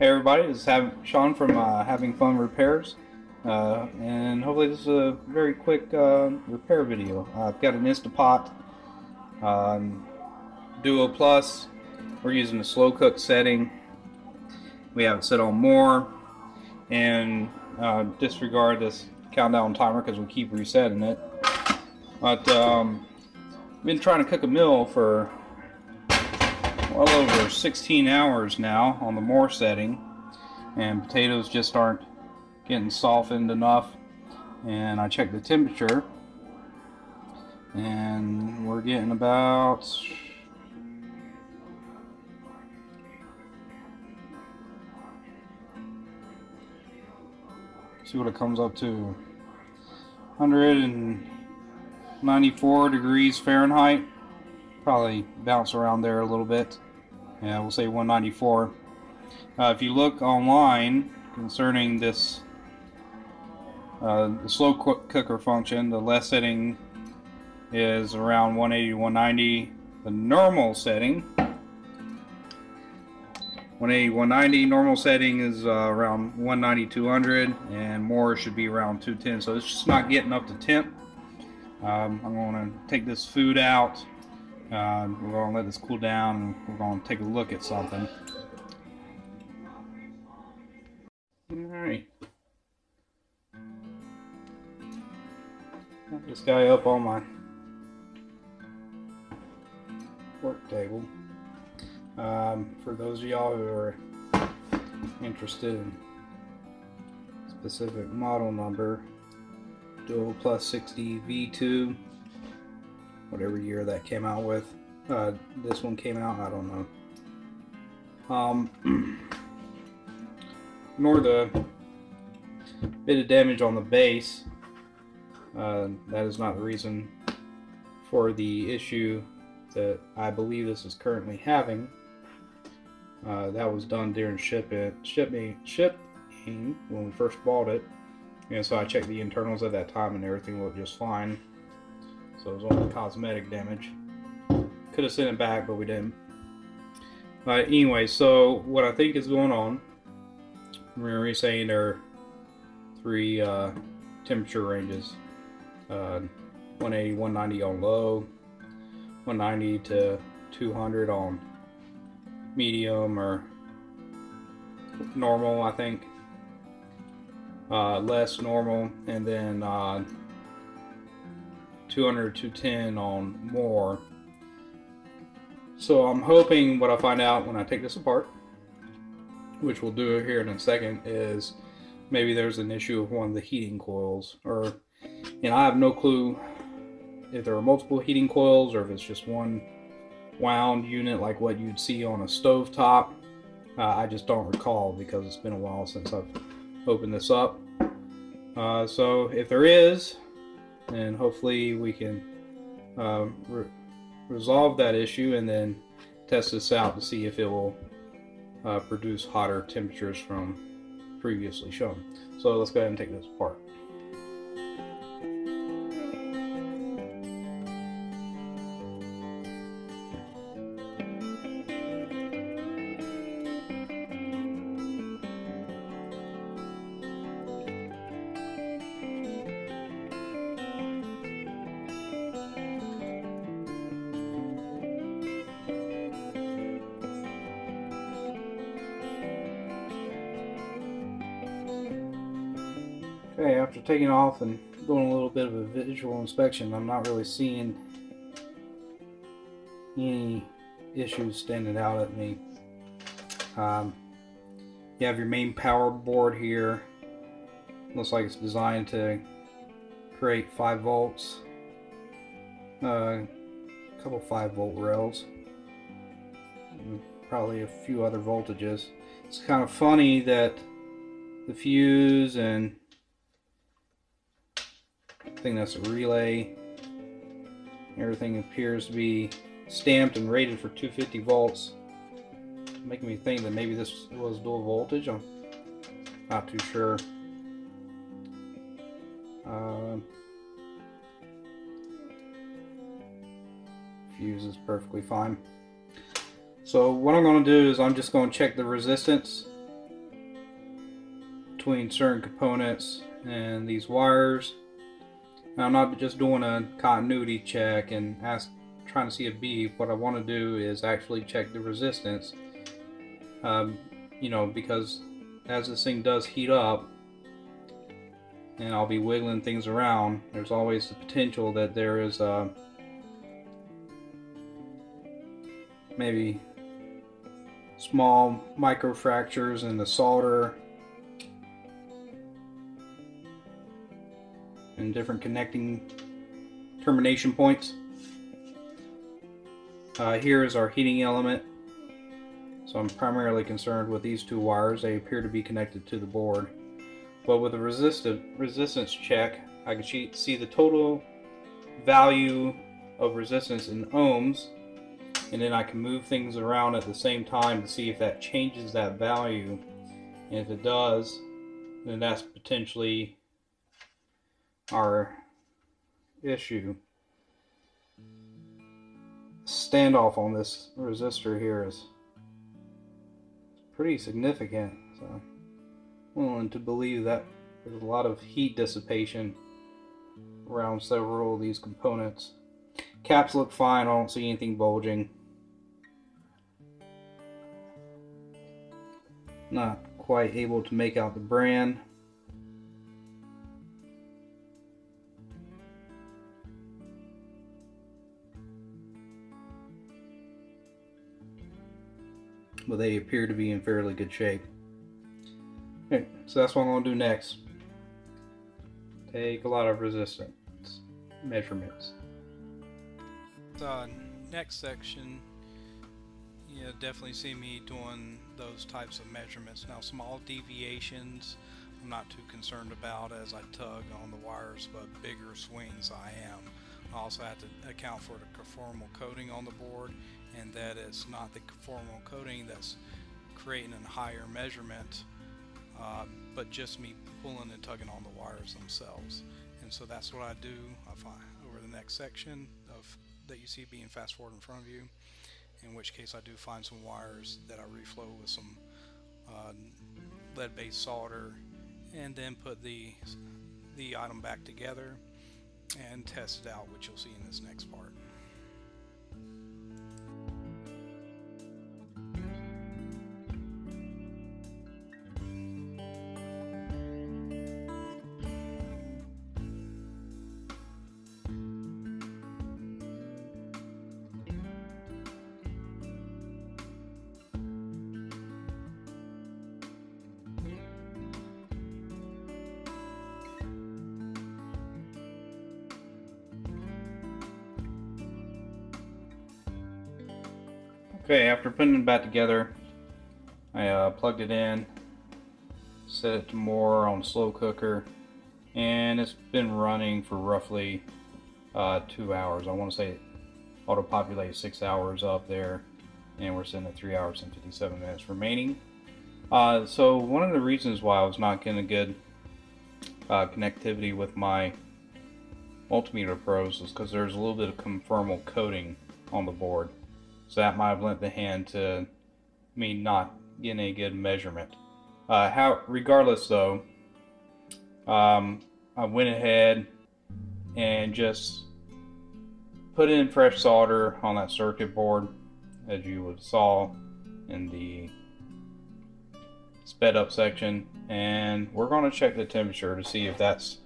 Hey everybody, this is Sean from uh, Having Fun Repairs, uh, and hopefully this is a very quick uh, repair video. I've got an Instapot um, Duo Plus. We're using the slow cook setting. We have it set on more, and uh, disregard this countdown timer because we keep resetting it. But um, I've been trying to cook a meal for well over 16 hours now on the more setting and potatoes just aren't getting softened enough. And I checked the temperature and we're getting about see what it comes up to. 194 degrees Fahrenheit. Probably bounce around there a little bit. Yeah, we'll say 194. Uh, if you look online concerning this, uh, the slow cooker function, the less setting is around 180 to 190. The normal setting, 180 190. Normal setting is uh, around 190 200, and more should be around 210. So it's just not getting up to temp. Um, I'm going to take this food out uh, we're going to let this cool down and we're going to take a look at something. Alright. Got this guy up on my work table. Um, for those of y'all who are interested in specific model number, Duo Plus 60 V2 whatever year that came out with. Uh, this one came out, I don't know. Um, nor the bit of damage on the base. Uh, that is not the reason for the issue that I believe this is currently having. Uh, that was done during shipping, shipping, shipping when we first bought it. And so I checked the internals at that time and everything looked just fine. So it was only cosmetic damage. Could have sent it back, but we didn't. But anyway, so what I think is going on, remember saying there are three uh, temperature ranges. Uh, 180, 190 on low, 190 to 200 on medium or normal, I think. Uh, less normal, and then uh, 200 210 on more. So I'm hoping what I find out when I take this apart, which we'll do here in a second, is maybe there's an issue with one of the heating coils. Or, and I have no clue if there are multiple heating coils or if it's just one wound unit like what you'd see on a stove top. Uh, I just don't recall because it's been a while since I've opened this up. Uh, so if there is, and hopefully we can um, re resolve that issue and then test this out to see if it will uh, produce hotter temperatures from previously shown. So let's go ahead and take this apart. Okay, after taking off and doing a little bit of a visual inspection, I'm not really seeing any issues standing out at me. Um, you have your main power board here. Looks like it's designed to create 5 volts. Uh, a couple 5 volt rails. Probably a few other voltages. It's kind of funny that the fuse and I think that's a relay. Everything appears to be stamped and rated for 250 volts. Making me think that maybe this was dual voltage. I'm not too sure. Uh, fuse is perfectly fine. So what I'm going to do is I'm just going to check the resistance between certain components and these wires. Now, I'm not just doing a continuity check and ask, trying to see a beep. What I want to do is actually check the resistance. Um, you know, because as this thing does heat up, and I'll be wiggling things around, there's always the potential that there is a maybe small micro fractures in the solder different connecting termination points. Uh, here is our heating element. So I'm primarily concerned with these two wires. They appear to be connected to the board. But with a resistance check, I can see the total value of resistance in ohms and then I can move things around at the same time to see if that changes that value. And if it does, then that's potentially our issue. Standoff on this resistor here is pretty significant. So I'm willing to believe that there's a lot of heat dissipation around several of these components. Caps look fine, I don't see anything bulging. Not quite able to make out the brand. But they appear to be in fairly good shape. Okay, so that's what I'm going to do next. Take a lot of resistance measurements. Uh, next section you know, definitely see me doing those types of measurements. Now, small deviations I'm not too concerned about as I tug on the wires, but bigger swings I am. Also have to account for the conformal coating on the board and that it's not the conformal coating that's creating a higher measurement, uh, but just me pulling and tugging on the wires themselves. And so that's what I do I find over the next section of that you see being fast forward in front of you in which case I do find some wires that I reflow with some uh, lead-based solder and then put the the item back together and test it out which you'll see in this next part. Okay, after putting it back together, I uh, plugged it in, set it to more on slow cooker, and it's been running for roughly uh, two hours. I want to say auto populate six hours up there, and we're sitting at three hours and 57 minutes remaining. Uh, so one of the reasons why I was not getting a good uh, connectivity with my multimeter pros is because there's a little bit of conformal coating on the board. So that might have lent the hand to me not getting a good measurement. Uh, how, regardless though, um, I went ahead and just put in fresh solder on that circuit board, as you would saw in the sped up section, and we're going to check the temperature to see if that's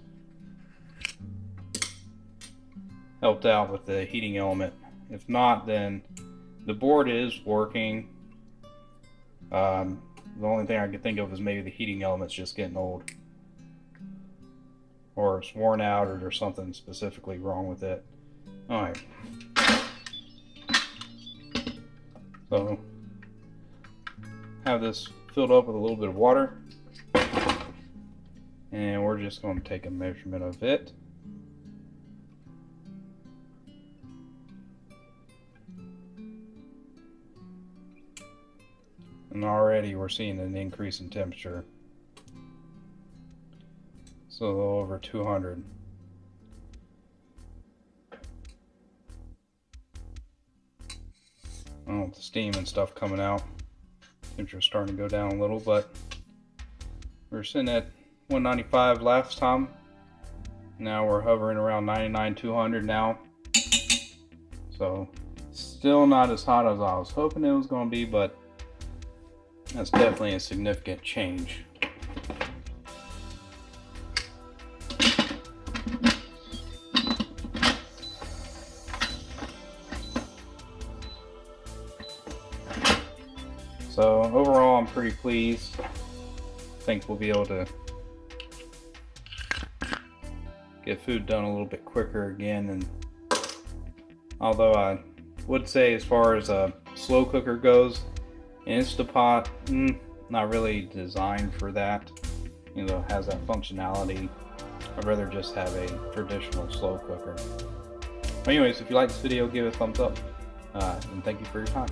helped out with the heating element. If not, then the board is working. Um, the only thing I can think of is maybe the heating element's just getting old. Or it's worn out or there's something specifically wrong with it. Alright. So, have this filled up with a little bit of water. And we're just going to take a measurement of it. And already we're seeing an increase in temperature. So a little over 200. Oh, the steam and stuff coming out. Temperature's starting to go down a little, but we're sitting at 195 last time. Now we're hovering around 99, 200 now. So still not as hot as I was hoping it was going to be, but that's definitely a significant change. So overall, I'm pretty pleased. I think we'll be able to get food done a little bit quicker again. And although I would say, as far as a slow cooker goes, Instapot, mm, not really designed for that. You know, has that functionality. I'd rather just have a traditional slow cooker. Anyways, if you like this video, give it a thumbs up. Uh, and thank you for your time.